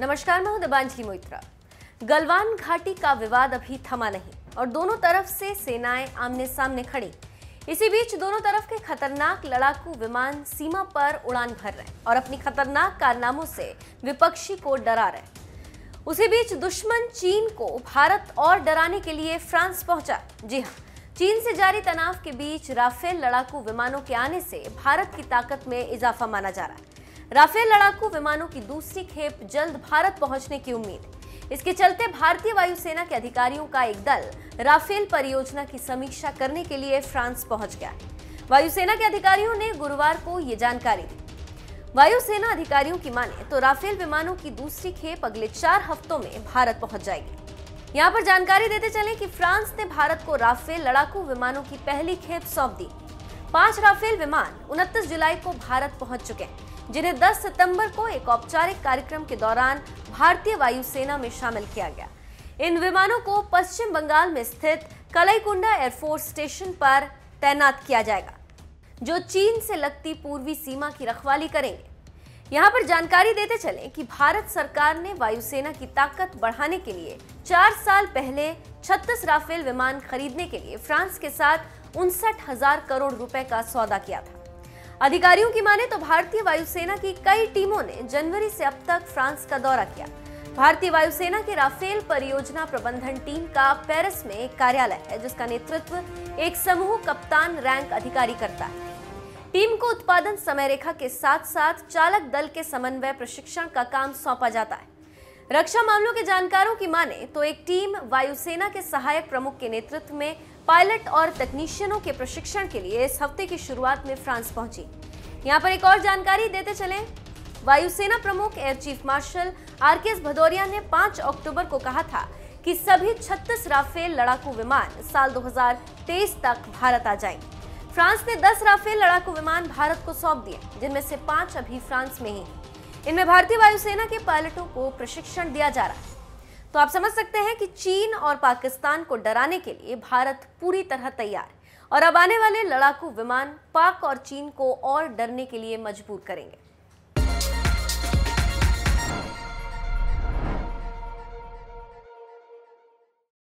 नमस्कार, मैं हूँ दिबांजलि मोइत्रा। गलवान घाटी का विवाद अभी थमा नहीं और दोनों तरफ़ से सेनाएँ आमने सामने खड़ी। इसी बीच दोनों तरफ़ के खतरनाक लड़ाकू विमान सीमा पर उड़ान भर रहे और अपनी खतरनाक कारनामों से विपक्षी को डरा रहे उसी बीच दुश्मन चीन को भारत और डराने के लिए फ्रांस पहुँचा। जी हाँ चीन से जारी तनाव के बीच राफेल लड़ाकू विमानों के आने से भारत की ताकत में इजाफा माना जा रहा है। राफेल लड़ाकू विमानों की दूसरी खेप जल्द भारत पहुँचने की उम्मीद। इसके चलते भारतीय वायुसेना के अधिकारियों का एक दल राफेल परियोजना की समीक्षा करने के लिए फ्रांस पहुँच गया। वायुसेना के अधिकारियों ने गुरुवार को ये जानकारी दी। वायुसेना अधिकारियों की माने तो राफेल विमानों की दूसरी खेप अगले चार हफ्तों में भारत पहुँच जाएगी। यहाँ पर जानकारी देते चले कि फ्रांस ने भारत को राफेल लड़ाकू विमानों की पहली खेप सौंप दी। पाँच राफेल विमान उनतीस जुलाई को भारत पहुँच चुके हैं। जिन्हें 10 सितंबर को एक औपचारिक कार्यक्रम के दौरान भारतीय वायुसेना में शामिल किया गया। इन विमानों को पश्चिम बंगाल में स्थित कलईकुंडा एयरफोर्स स्टेशन पर तैनात किया जाएगा, जो चीन से लगती पूर्वी सीमा की रखवाली करेंगे। यहाँ पर जानकारी देते चले कि भारत सरकार ने वायुसेना की ताकत बढ़ाने के लिए चार साल पहले 36 राफेल विमान खरीदने के लिए फ्रांस के साथ उनसठ हज़ार करोड़ रुपए का सौदा किया था। अधिकारियों की माने तो भारतीय वायुसेना की कई टीमों ने जनवरी से अब तक फ्रांस का दौरा किया। भारतीय वायुसेना के राफेल परियोजना प्रबंधन टीम का पेरिस में एक कार्यालय है, जिसका नेतृत्व एक समूह कप्तान रैंक अधिकारी करता है। टीम को उत्पादन समय रेखा के साथ साथ चालक दल के समन्वय प्रशिक्षण का काम सौंपा जाता है। रक्षा मामलों के जानकारों की माने तो एक टीम वायुसेना के सहायक प्रमुख के नेतृत्व में पायलट और तकनीशियनों के प्रशिक्षण के लिए इस हफ़्ते की शुरुआत में फ्रांस पहुँची। यहाँ पर एक और जानकारी देते चले। वायुसेना प्रमुख air chief marshal R K S Bhadauria ने 5 अक्टूबर को कहा था कि सभी 36 राफेल लड़ाकू विमान साल 2023 तक भारत आ जाएँगे फ्रांस ने 10 राफेल लड़ाकू विमान भारत को सौंप दिए, जिनमें से पाँच अभी फ्रांस में ही। इनमें भारतीय वायुसेना के पायलटों को प्रशिक्षण दिया जा रहा है। तो आप समझ सकते हैं कि चीन और पाकिस्तान को डराने के लिए भारत पूरी तरह तैयार और अब आने वाले लड़ाकू विमान पाक और चीन को और डरने के लिए मजबूर करेंगे।